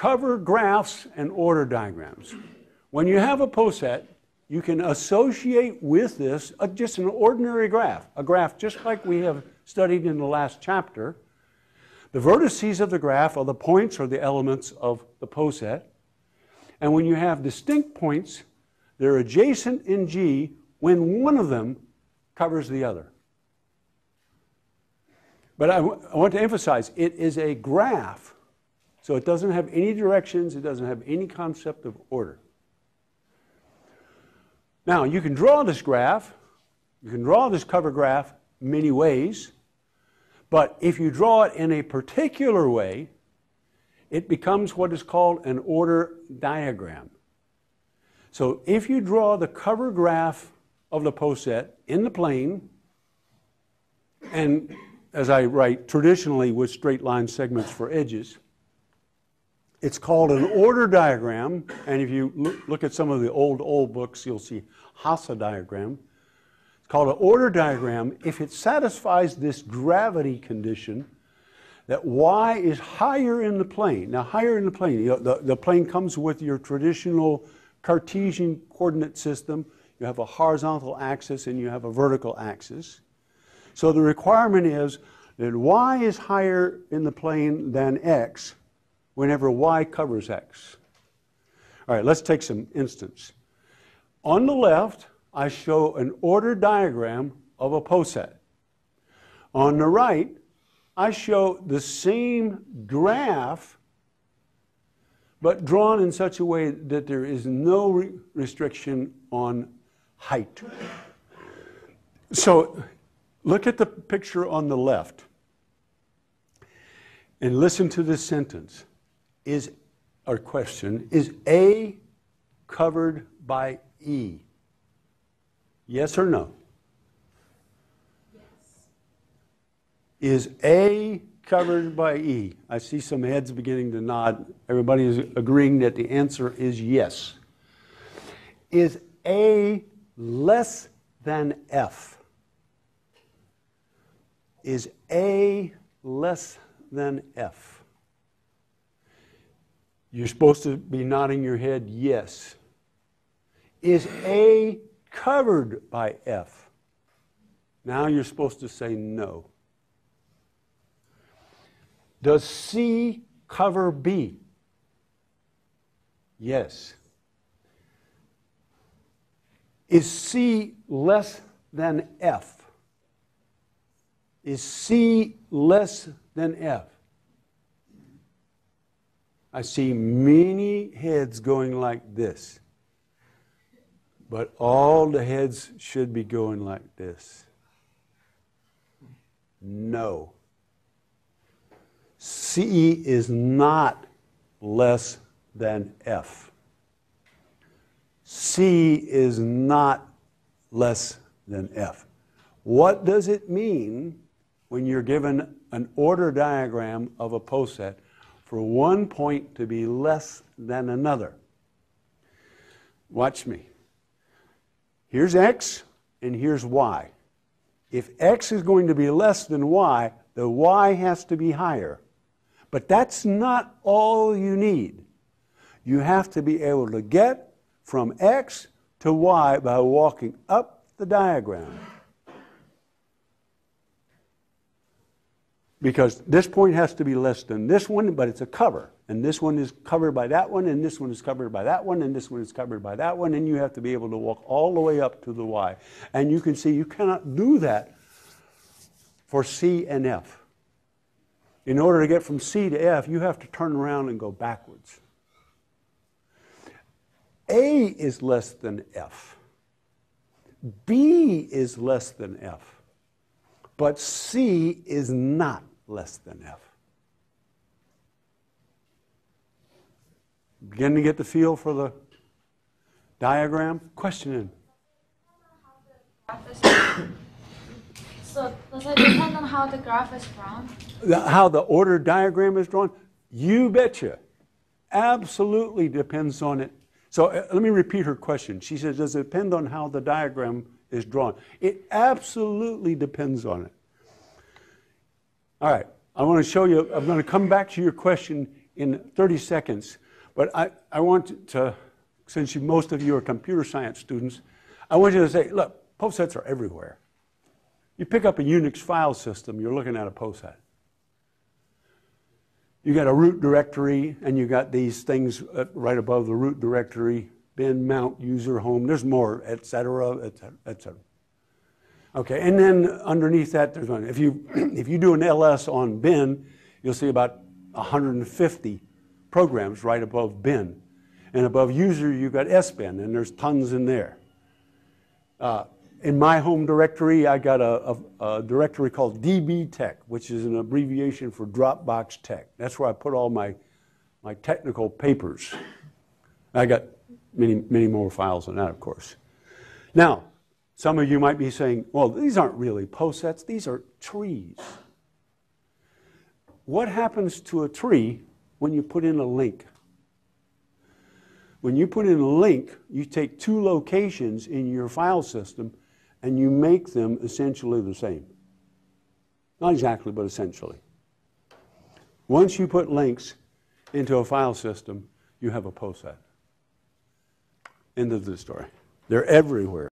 cover graphs and order diagrams. When you have a poset, you can associate with this uh, just an ordinary graph, a graph just like we have studied in the last chapter. The vertices of the graph are the points or the elements of the poset. And when you have distinct points, they're adjacent in G when one of them covers the other. But I want to emphasize it is a graph, so it doesn't have any directions, it doesn't have any concept of order. Now, you can draw this graph, you can draw this cover graph many ways, but if you draw it in a particular way, it becomes what is called an order diagram. So if you draw the cover graph of the poset in the plane, and as I write traditionally with straight line segments for edges, it's called an order diagram, and if you look at some of the old, old books, you'll see Hasse diagram. It's called an order diagram if it satisfies this gravity condition that y is higher in the plane. Now, higher in the plane, you know, the, the plane comes with your traditional Cartesian coordinate system. You have a horizontal axis and you have a vertical axis. So the requirement is that y is higher in the plane than x whenever y covers x. All right, let's take some instance. On the left, I show an order diagram of a poset. On the right, I show the same graph, but drawn in such a way that there is no re restriction on height. So look at the picture on the left and listen to this sentence. Is our question, is A covered by E? Yes or no? Yes. Is A covered by E? I see some heads beginning to nod. Everybody is agreeing that the answer is yes. Is A less than F? Is A less than F? You're supposed to be nodding your head yes. Is A covered by F? Now you're supposed to say no. Does C cover B? Yes. Is C less than F? Is C less than F? I see many heads going like this, but all the heads should be going like this. No. C is not less than F. C is not less than F. What does it mean when you're given an order diagram of a poset for one point to be less than another? Watch me. Here's X and here's Y. If X is going to be less than Y, the Y has to be higher. But that's not all you need. You have to be able to get from X to Y by walking up the diagram. Because this point has to be less than this one, but it's a cover. And this one is covered by that one, and this one is covered by that one, and this one is covered by that one, and you have to be able to walk all the way up to the Y. And you can see you cannot do that for C and F. In order to get from C to F, you have to turn around and go backwards. A is less than F. B is less than F. But C is not less than F. Begin to get the feel for the diagram? Question in. So does it depend on how the graph is drawn? How the order diagram is drawn? You betcha. Absolutely depends on it. So uh, let me repeat her question. She says, Does it depend on how the diagram is drawn? It absolutely depends on it. All right, I want to show you, I'm going to come back to your question in 30 seconds, but I, I want to, since you, most of you are computer science students, I want you to say, look, POSETs are everywhere. You pick up a Unix file system, you're looking at a POSET. You got a root directory, and you got these things uh, right above the root directory, bin, mount, user, home, there's more, et cetera, et cetera, et cetera. Okay, and then underneath that, there's one. If you, if you do an ls on bin, you'll see about 150 programs right above bin. And above user, you've got sbin, and there's tons in there. Uh, in my home directory, I got a, a, a directory called DB Tech, which is an abbreviation for Dropbox Tech. That's where I put all my, my technical papers. I got many, many more files than that, of course. Now, some of you might be saying, well, these aren't really posets, these are trees. What happens to a tree when you put in a link? When you put in a link, you take two locations in your file system and you make them essentially the same. Not exactly, but essentially. Once you put links into a file system, you have a POSET. End of the story. They're everywhere.